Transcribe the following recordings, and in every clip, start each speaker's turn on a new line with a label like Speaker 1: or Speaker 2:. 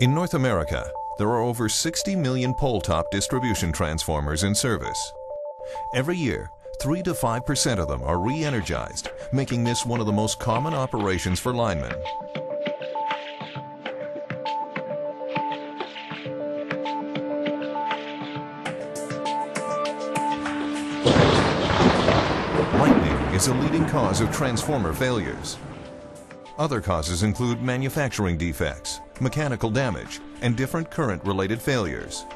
Speaker 1: In North America, there are over 60 million pole-top distribution transformers in service. Every year, 3 to 5% of them are re-energized, making this one of the most common operations for linemen. Lightning is a leading cause of transformer failures. Other causes include manufacturing defects, mechanical damage, and different current-related failures.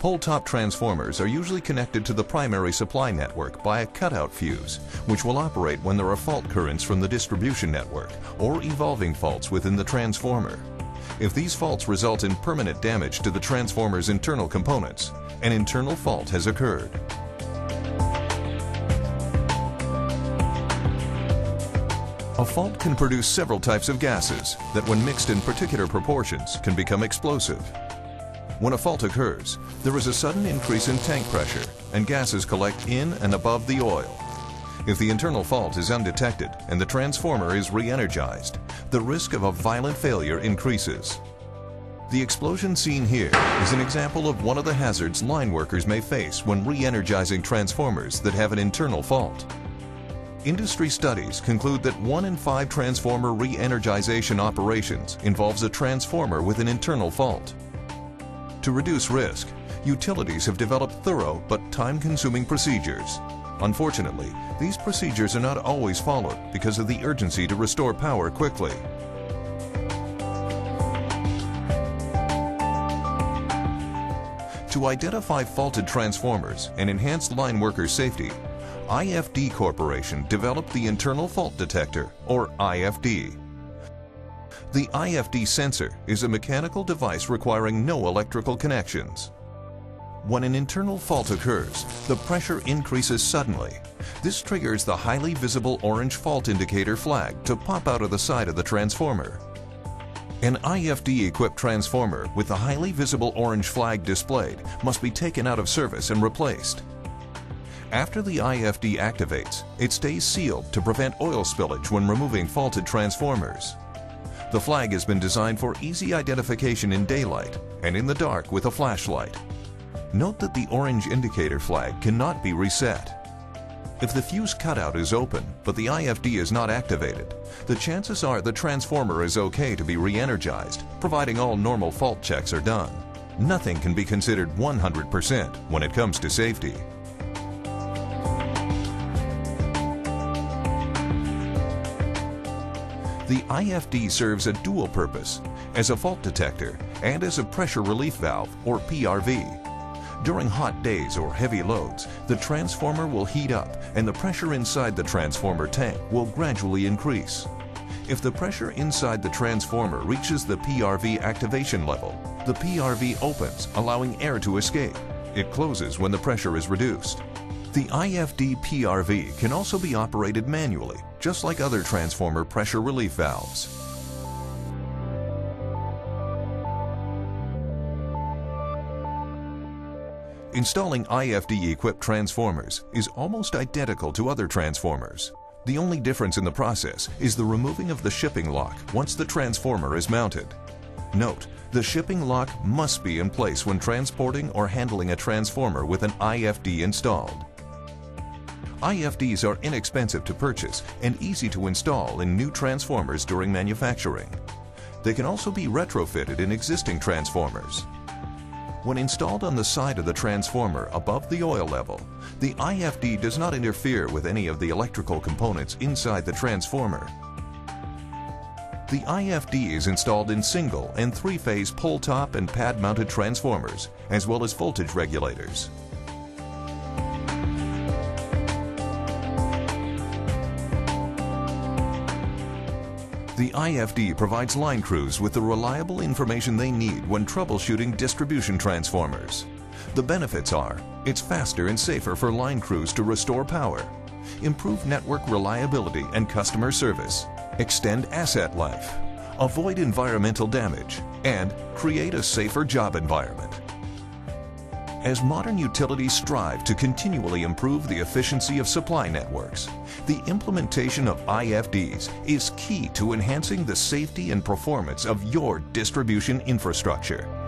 Speaker 1: Pole-top transformers are usually connected to the primary supply network by a cutout fuse, which will operate when there are fault currents from the distribution network or evolving faults within the transformer. If these faults result in permanent damage to the transformer's internal components, an internal fault has occurred. A fault can produce several types of gases that when mixed in particular proportions can become explosive. When a fault occurs, there is a sudden increase in tank pressure and gases collect in and above the oil. If the internal fault is undetected and the transformer is re-energized, the risk of a violent failure increases. The explosion seen here is an example of one of the hazards line workers may face when re-energizing transformers that have an internal fault. Industry studies conclude that one in five transformer re-energization operations involves a transformer with an internal fault. To reduce risk, utilities have developed thorough but time-consuming procedures. Unfortunately, these procedures are not always followed because of the urgency to restore power quickly. To identify faulted transformers and enhance line worker safety, IFD Corporation developed the Internal Fault Detector, or IFD. The IFD sensor is a mechanical device requiring no electrical connections. When an internal fault occurs, the pressure increases suddenly. This triggers the highly visible orange fault indicator flag to pop out of the side of the transformer. An IFD-equipped transformer with the highly visible orange flag displayed must be taken out of service and replaced. After the IFD activates, it stays sealed to prevent oil spillage when removing faulted transformers. The flag has been designed for easy identification in daylight and in the dark with a flashlight. Note that the orange indicator flag cannot be reset. If the fuse cutout is open but the IFD is not activated, the chances are the transformer is okay to be re-energized, providing all normal fault checks are done. Nothing can be considered 100% when it comes to safety. The IFD serves a dual purpose, as a fault detector and as a pressure relief valve, or PRV. During hot days or heavy loads, the transformer will heat up and the pressure inside the transformer tank will gradually increase. If the pressure inside the transformer reaches the PRV activation level, the PRV opens, allowing air to escape. It closes when the pressure is reduced. The IFD PRV can also be operated manually, just like other transformer pressure relief valves. Installing IFD-equipped transformers is almost identical to other transformers. The only difference in the process is the removing of the shipping lock once the transformer is mounted. Note, the shipping lock must be in place when transporting or handling a transformer with an IFD installed. IFDs are inexpensive to purchase and easy to install in new transformers during manufacturing. They can also be retrofitted in existing transformers. When installed on the side of the transformer above the oil level, the IFD does not interfere with any of the electrical components inside the transformer. The IFD is installed in single and three-phase pole-top and pad-mounted transformers, as well as voltage regulators. The IFD provides line crews with the reliable information they need when troubleshooting distribution transformers. The benefits are, it's faster and safer for line crews to restore power, improve network reliability and customer service, extend asset life, avoid environmental damage, and create a safer job environment. As modern utilities strive to continually improve the efficiency of supply networks, the implementation of IFDs is key to enhancing the safety and performance of your distribution infrastructure.